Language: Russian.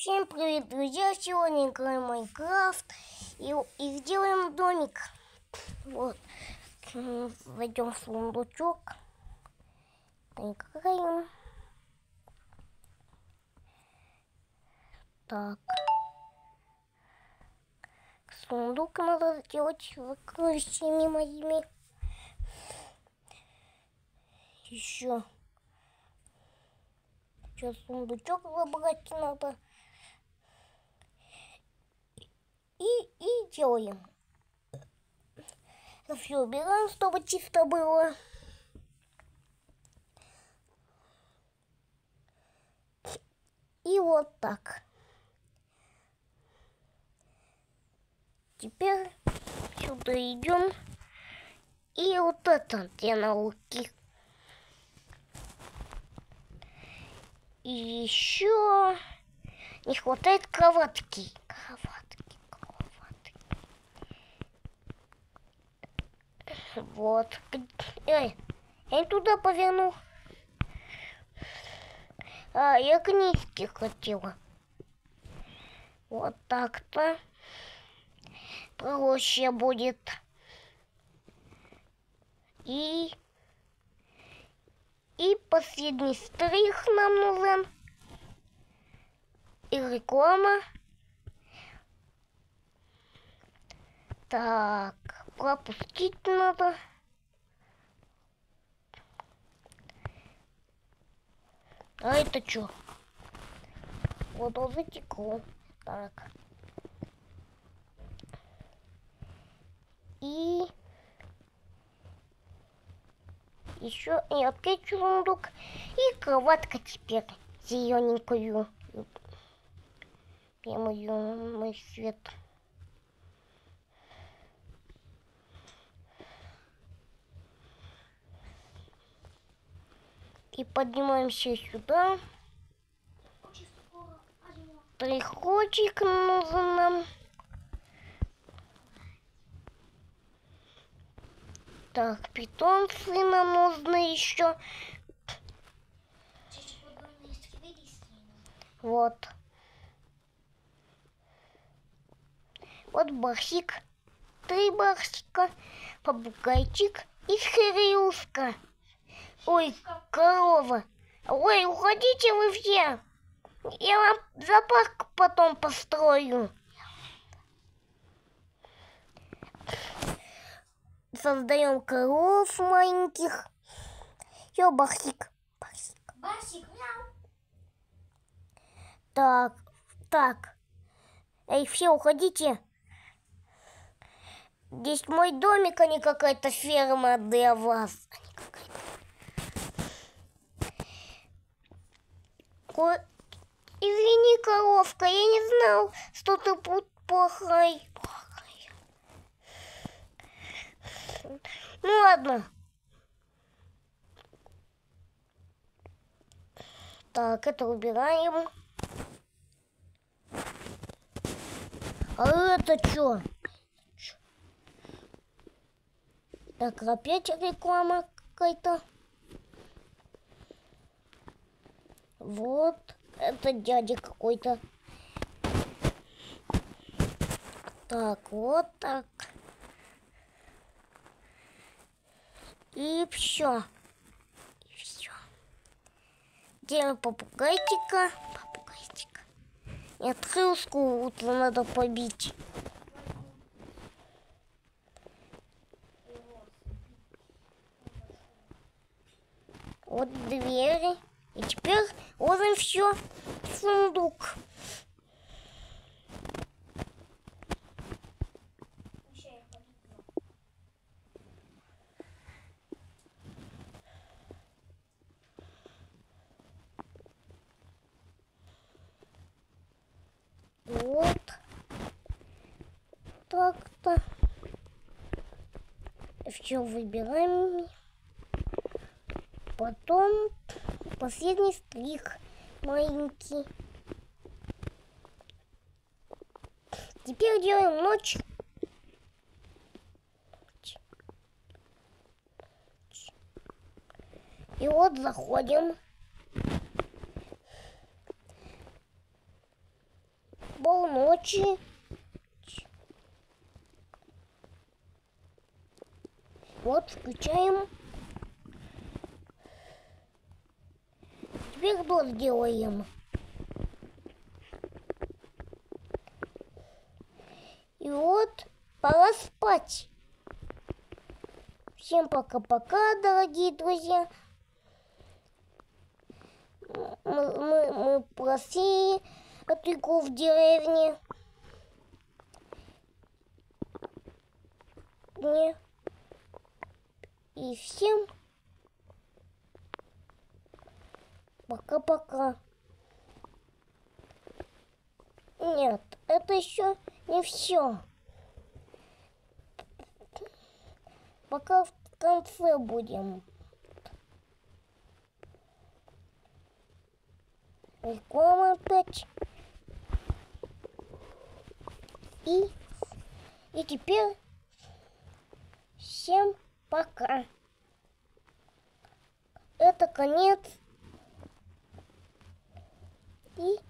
Всем привет, друзья! Сегодня играем Майнкрафт и, и сделаем домик. Вот. Войдем в сундучок. Играем. Так. Сундук надо сделать закрывшими моими. Еще. Сейчас сундучок забрать надо. И, и делаем. Все убираем, чтобы чисто было. И вот так. Теперь сюда идем. И вот это где науки. И еще не хватает. Кроватки, кроватки. Вот. Эй, я туда поверну. А, я книжки хотела. Вот так-то. Проще будет. И... И последний стрих нам нужен. И реклама. Так, пропустить надо. А это что? Вот он затекло. Так. И еще и опять сундук. И кроватка теперь зелененькую. Прямо ее мой свет. И поднимаемся сюда. Приходик нужен нам. Так, питомцы нам нужны еще. Вот. Вот барсик, три барсика, попугайчик и хрюшка. Ой, корова. Ой, уходите вы все. Я вам зоопарк потом построю. Создаем коров маленьких. Все, барсик. Барсик. Барсик, мяу. Так, так. Эй, все, уходите. Здесь мой домик, а не какая-то ферма для вас. А не какая-то. Ко- Извини, коровка, я не знал, что ты будь плохой. Плохая. Ну ладно. Так, это убираем. А это что? Так, опять реклама какая-то. Вот, это дядя какой-то. Так, вот так. И все. И все. Делаем попугайчика. Попугайчика. Нет, крылышку вот надо побить. Вот двери. И теперь все в сундук. Вот. Так-то. Все выбираем. Потом последний стрих маленький. Теперь делаем ночь. И вот заходим. полночи. Вот, включаем. Что сделаем? И вот пора спать. Всем пока-пока, дорогие друзья. Мы, мы, мы просили игру в деревне. Не. И всем пока-пока. Нет, это еще не все. Пока в конце будем. Реклама опять. И, и теперь всем пока. Это конец. И